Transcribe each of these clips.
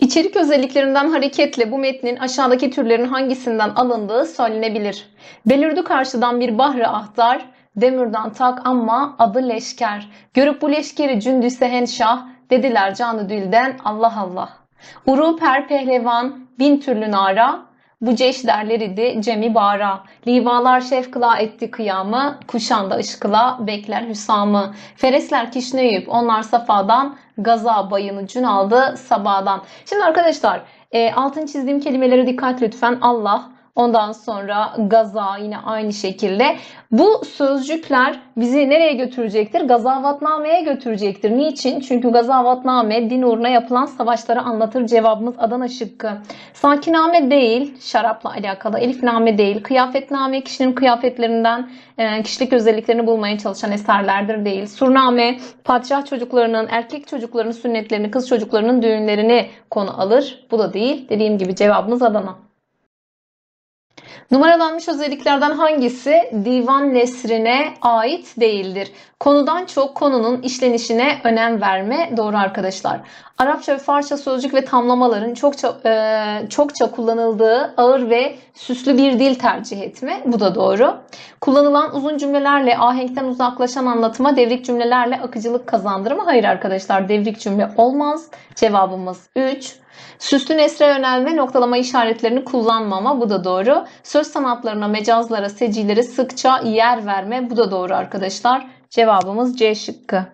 İçerik özelliklerinden hareketle bu metnin aşağıdaki türlerin hangisinden alındığı söylenebilir. Belirdi karşıdan bir bahri ahtar, demirden tak ama adı leşker. Görüp bu leşkeri cündü sehenşah, dediler canı dilden Allah Allah. Uru per pehlevan, bin türlü nara, bu ceş derler idi cemi bara. Livalar şefkıla etti kıyamı, kuşanda ışkıla bekler hüsamı. Feresler kişneyip onlar safadan, gaza bayını cün aldı sabadan. Şimdi arkadaşlar e, altın çizdiğim kelimelere dikkat lütfen. Allah, Ondan sonra gaza yine aynı şekilde. Bu sözcükler bizi nereye götürecektir? Gazavatname'ye götürecektir. Niçin? Çünkü gazavatname din uğruna yapılan savaşları anlatır. Cevabımız Adana şıkkı. Sakiname değil, şarapla alakalı. Elifname değil. Kıyafetname kişinin kıyafetlerinden e, kişilik özelliklerini bulmaya çalışan eserlerdir değil. Surname padişah çocuklarının, erkek çocuklarının sünnetlerini, kız çocuklarının düğünlerini konu alır. Bu da değil. Dediğim gibi cevabımız Adana. Numaralanmış özelliklerden hangisi divan nesrine ait değildir? Konudan çok konunun işlenişine önem verme doğru arkadaşlar. Arapça ve Farsça sözcük ve tamlamaların çokça e, çokça kullanıldığı ağır ve süslü bir dil tercih etme. Bu da doğru. Kullanılan uzun cümlelerle ahenkten uzaklaşan anlatıma devrik cümlelerle akıcılık kazandırır mı? Hayır arkadaşlar devrik cümle olmaz. Cevabımız 3. Süslü nesre yönelme noktalama işaretlerini kullanmama bu da doğru. Söz sanatlarına, mecazlara, secilere sıkça yer verme bu da doğru arkadaşlar. Cevabımız C şıkkı.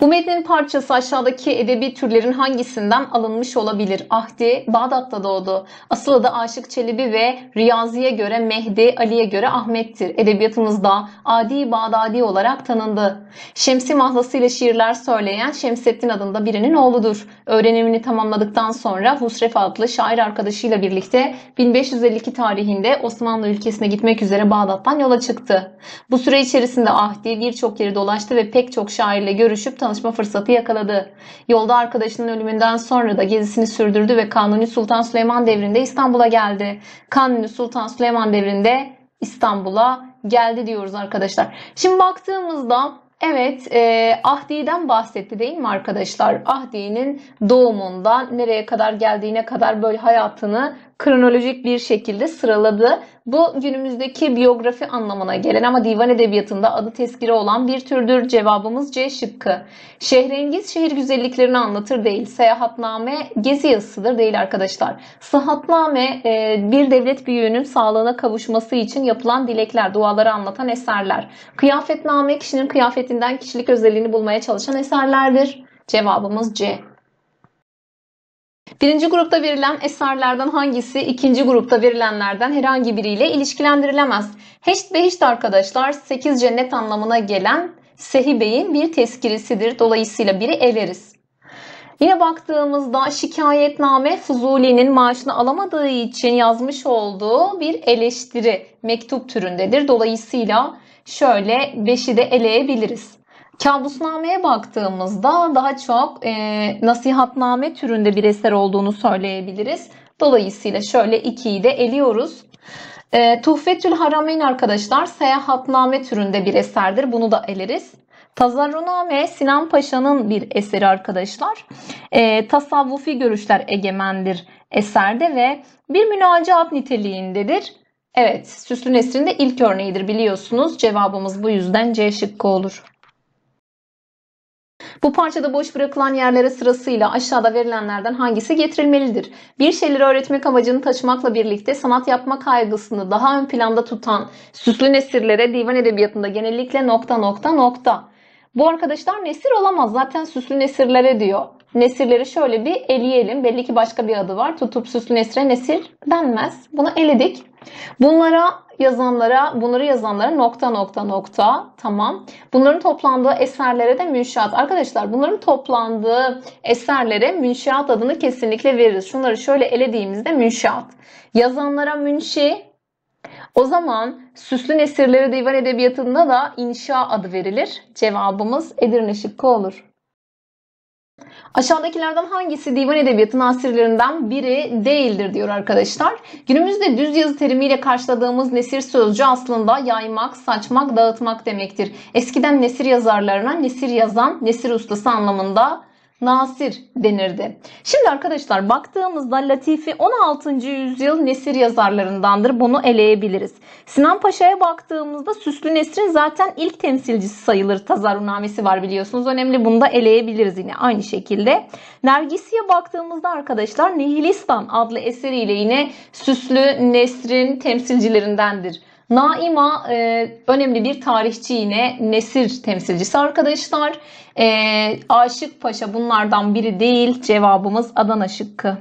Bu metnin parçası aşağıdaki edebi türlerin hangisinden alınmış olabilir? Ahdi, Bağdat'ta doğdu. Asıl adı Aşık Çelebi ve Riyazi'ye göre Mehdi, Ali'ye göre Ahmet'tir. Edebiyatımızda Adi Bağdadi olarak tanındı. Şemsi mahlasıyla şiirler söyleyen Şemsettin adında birinin oğludur. Öğrenimini tamamladıktan sonra Husref adlı şair arkadaşıyla birlikte 1552 tarihinde Osmanlı ülkesine gitmek üzere Bağdat'tan yola çıktı. Bu süre içerisinde Ahdi birçok yeri dolaştı ve pek çok şairle görüşüp tanışma fırsatı yakaladı. Yolda arkadaşının ölümünden sonra da gezisini sürdürdü ve Kanuni Sultan Süleyman devrinde İstanbul'a geldi. Kanuni Sultan Süleyman devrinde İstanbul'a geldi diyoruz arkadaşlar. Şimdi baktığımızda Evet, e, Ahdi'den bahsetti değil mi arkadaşlar? Ahdi'nin doğumundan nereye kadar geldiğine kadar böyle hayatını kronolojik bir şekilde sıraladı. Bu günümüzdeki biyografi anlamına gelen ama divan edebiyatında adı tezkire olan bir türdür. Cevabımız C şıkkı. Şehrengiz şehir güzelliklerini anlatır değil. Seyahatname gezi yazısıdır değil arkadaşlar. Sıhhatname e, bir devlet büyüğünün sağlığına kavuşması için yapılan dilekler, duaları anlatan eserler. Kıyafetname kişinin kıyafetinden kişilik özelliğini bulmaya çalışan eserlerdir. Cevabımız C. Birinci grupta verilen eserlerden hangisi ikinci grupta verilenlerden herhangi biriyle ilişkilendirilemez? Heşt behişt arkadaşlar 8 cennet anlamına gelen Sehi Bey'in bir tezkiresidir. Dolayısıyla biri eleriz. Yine baktığımızda şikayetname Fuzuli'nin maaşını alamadığı için yazmış olduğu bir eleştiri mektup türündedir. Dolayısıyla şöyle 5'i de eleyebiliriz. Kabusname'ye baktığımızda daha çok e, nasihatname türünde bir eser olduğunu söyleyebiliriz. Dolayısıyla şöyle ikiyi de eliyoruz. E, Tuhfetül Harameyn arkadaşlar seyahatname türünde bir eserdir. Bunu da eleriz. Tazarruname Sinan Paşa'nın bir eseri arkadaşlar. E, tasavvufi görüşler egemendir eserde ve bir münacaat niteliğindedir. Evet, Süslü Nesrin de ilk örneğidir biliyorsunuz. Cevabımız bu yüzden C şıkkı olur. Bu parçada boş bırakılan yerlere sırasıyla aşağıda verilenlerden hangisi getirilmelidir? Bir şeyleri öğretmek amacını taşımakla birlikte sanat yapma kaygısını daha ön planda tutan süslü nesirlere divan edebiyatında genellikle nokta nokta nokta. Bu arkadaşlar nesir olamaz. Zaten süslü nesirlere diyor. Nesirleri şöyle bir eleyelim. Belli ki başka bir adı var. Tutup süslü nesire nesir denmez. Bunu eledik. Bunlara yazanlara, bunları yazanlara nokta nokta nokta tamam. Bunların toplandığı eserlere de münşiat. Arkadaşlar bunların toplandığı eserlere münşiat adını kesinlikle veririz. Şunları şöyle elediğimizde münşiat. Yazanlara münşi, o zaman süslü nesirleri divan edebiyatında da inşa adı verilir. Cevabımız Edirne şıkkı olur. Aşağıdakilerden hangisi divan edebiyatının asirlerinden biri değildir diyor arkadaşlar. Günümüzde düz yazı terimiyle karşıladığımız nesir sözcüğü aslında yaymak, saçmak, dağıtmak demektir. Eskiden nesir yazarlarına nesir yazan, nesir ustası anlamında Nasir denirdi. Şimdi arkadaşlar baktığımızda Latifi 16. yüzyıl nesir yazarlarındandır. Bunu eleyebiliriz. Sinan Paşa'ya baktığımızda Süslü Nesrin zaten ilk temsilcisi sayılır. Tazarunamesi var biliyorsunuz. Önemli bunu da eleyebiliriz yine aynı şekilde. Nergisi'ye baktığımızda arkadaşlar Nihilistan adlı eseriyle yine Süslü Nesrin temsilcilerindendir. Naima e, önemli bir tarihçi yine Nesir temsilcisi arkadaşlar. E, Aşık Paşa bunlardan biri değil. Cevabımız Adana şıkkı.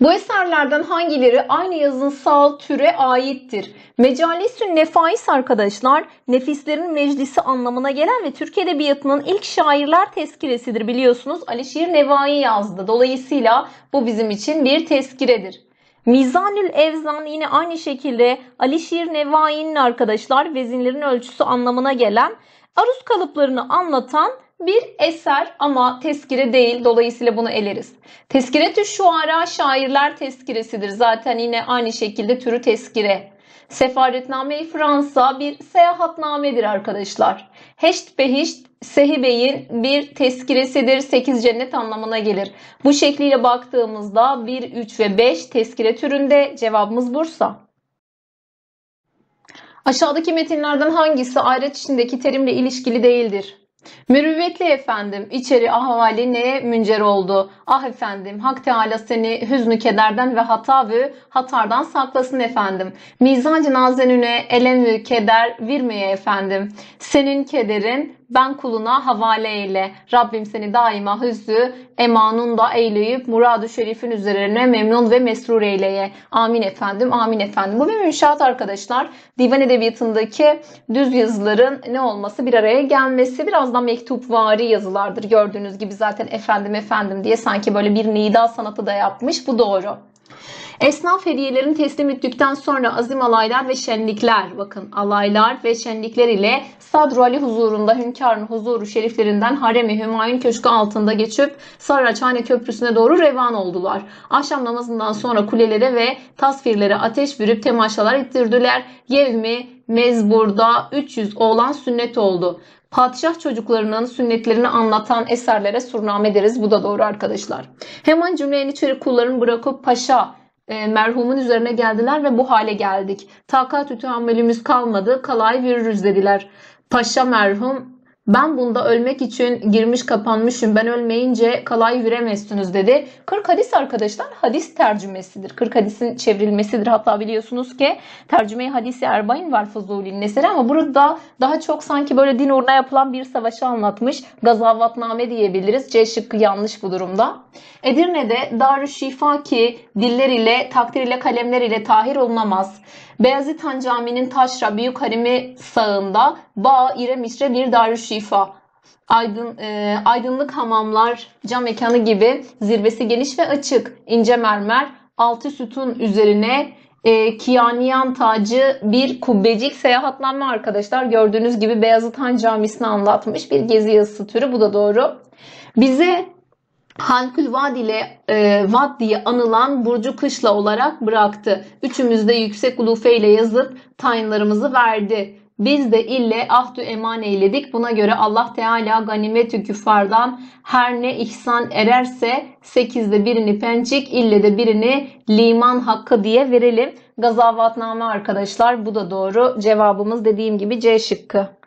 Bu eserlerden hangileri aynı yazınsal türe aittir? Mecalisün Nefais arkadaşlar, nefislerin meclisi anlamına gelen ve Türk Edebiyatı'nın ilk şairler tezkiresidir biliyorsunuz. Alişir Nevai yazdı. Dolayısıyla bu bizim için bir tezkiredir. Mizanül Evzan yine aynı şekilde Alişir Nevai'nin arkadaşlar vezinlerin ölçüsü anlamına gelen aruz kalıplarını anlatan bir eser ama tezkire değil. Dolayısıyla bunu eleriz. Tezkiretü şuara şairler tezkiresidir. Zaten yine aynı şekilde türü tezkire. Sefaretname-i Fransa bir seyahatnamedir arkadaşlar. Heşt Behişt Sehi Bey'in bir tezkiresidir. 8 cennet anlamına gelir. Bu şekliyle baktığımızda 1, 3 ve 5 tezkire türünde cevabımız Bursa. Aşağıdaki metinlerden hangisi ayret içindeki terimle ilişkili değildir? Mürüvvetli efendim, içeri ahvali neye müncer oldu? Ah efendim, Hak Teala seni hüznü kederden ve hata ve hatardan saklasın efendim. Mizancı nazenüne elem ve keder virmeye efendim. Senin kederin ben kuluna havale eyle. Rabbim seni daima hüzzü emanunda eyleyip muradı şerifin üzerine memnun ve mesrur eyleye. Amin efendim, amin efendim. Bu bir münşaat arkadaşlar. Divan edebiyatındaki düz yazıların ne olması bir araya gelmesi birazdan mektupvari yazılardır. Gördüğünüz gibi zaten efendim efendim diye sanki böyle bir nida sanatı da yapmış. Bu doğru. Esnaf hediyelerini teslim ettikten sonra azim alaylar ve şenlikler, bakın alaylar ve şenlikler ile Sadru Ali huzurunda hünkârın huzuru şeriflerinden Haremi Hümayun Köşkü altında geçip Sarıçhane Köprüsü'ne doğru revan oldular. Akşam namazından sonra kulelere ve tasvirlere ateş verip temaşalar ettirdiler. Yevmi Mezbur'da 300 oğlan sünnet oldu. Padişah çocuklarının sünnetlerini anlatan eserlere surname deriz. Bu da doğru arkadaşlar. Hemen cümlenin içeri kullarını bırakıp paşa e, merhumun üzerine geldiler ve bu hale geldik. Takat tahammülümüz kalmadı, kalay veririz dediler. Paşa merhum ben bunda ölmek için girmiş kapanmışım. Ben ölmeyince kalay viremezsiniz dedi. 40 hadis arkadaşlar hadis tercümesidir. 40 hadisin çevrilmesidir. Hatta biliyorsunuz ki tercüme-i hadisi Erbain var Fuzuli'nin eseri ama burada daha çok sanki böyle din uğruna yapılan bir savaşı anlatmış. Gazavatname diyebiliriz. C şıkkı yanlış bu durumda. Edirne'de Darüşşifa ki diller ile takdir ile kalemler ile tahir olunamaz. Beyazıt Han Camii'nin taşra büyük harimi sağında Bağ İre Misre bir Darüşşifa. Aydın, e, aydınlık hamamlar, cam mekanı gibi zirvesi geniş ve açık, ince mermer, altı sütun üzerine e, Kiyaniyan tacı bir kubbecik seyahatlenme arkadaşlar. Gördüğünüz gibi Beyazıt Han Camisi'ni anlatmış bir gezi yazısı türü. Bu da doğru. Bize Halkül Vad ile e, Vad diye anılan Burcu Kışla olarak bıraktı. Üçümüz de yüksek ulufe ile yazıp tayinlarımızı verdi. Biz de ille ahdü eman eyledik. Buna göre Allah Teala ganimetü küffardan her ne ihsan ererse sekizde birini pençik ille de birini liman hakkı diye verelim. Gazavatname arkadaşlar bu da doğru. Cevabımız dediğim gibi C şıkkı.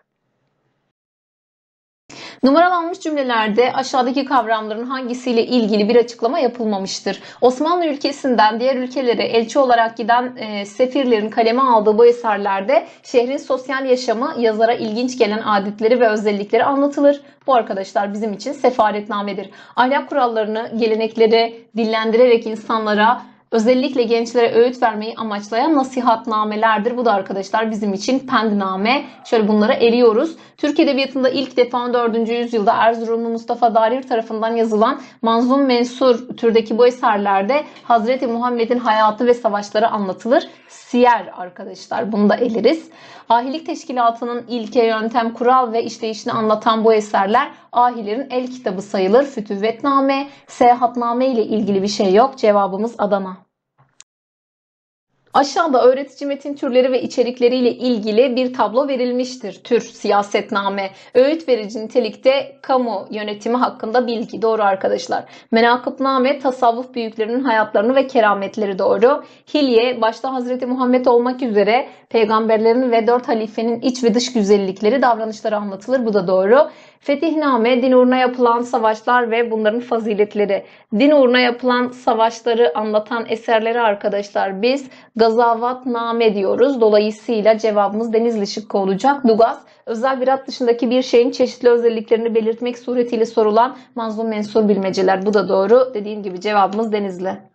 Numaralanmış cümlelerde aşağıdaki kavramların hangisiyle ilgili bir açıklama yapılmamıştır? Osmanlı ülkesinden diğer ülkelere elçi olarak giden e, sefirlerin kaleme aldığı bu eserlerde şehrin sosyal yaşamı, yazara ilginç gelen adetleri ve özellikleri anlatılır. Bu arkadaşlar bizim için sefaretnamedir. Ahlak kurallarını, gelenekleri dillendirerek insanlara özellikle gençlere öğüt vermeyi amaçlayan nasihatnamelerdir. Bu da arkadaşlar bizim için pendname. Şöyle bunları eliyoruz. Türk Edebiyatı'nda ilk defa 14. yüzyılda Erzurumlu Mustafa Darir tarafından yazılan Manzum Mensur türdeki bu eserlerde Hazreti Muhammed'in hayatı ve savaşları anlatılır. Siyer arkadaşlar bunu da eleriz. Ahilik Teşkilatı'nın ilke, yöntem, kural ve işleyişini anlatan bu eserler ahilerin el kitabı sayılır. Fütüvvetname, seyahatname ile ilgili bir şey yok. Cevabımız Adana. Aşağıda öğretici metin türleri ve içerikleriyle ilgili bir tablo verilmiştir. Tür, siyasetname, öğüt verici nitelikte kamu yönetimi hakkında bilgi. Doğru arkadaşlar. Menakıbname, tasavvuf büyüklerinin hayatlarını ve kerametleri doğru. Hilye, başta Hazreti Muhammed olmak üzere peygamberlerin ve dört halifenin iç ve dış güzellikleri, davranışları anlatılır. Bu da doğru. Fetihname, din uğruna yapılan savaşlar ve bunların faziletleri. Din uğruna yapılan savaşları anlatan eserleri arkadaşlar biz Gazavatname diyoruz. Dolayısıyla cevabımız Denizli şıkkı olacak. Lugaz, özel bir ad dışındaki bir şeyin çeşitli özelliklerini belirtmek suretiyle sorulan manzum mensur bilmeceler. Bu da doğru. Dediğim gibi cevabımız Denizli.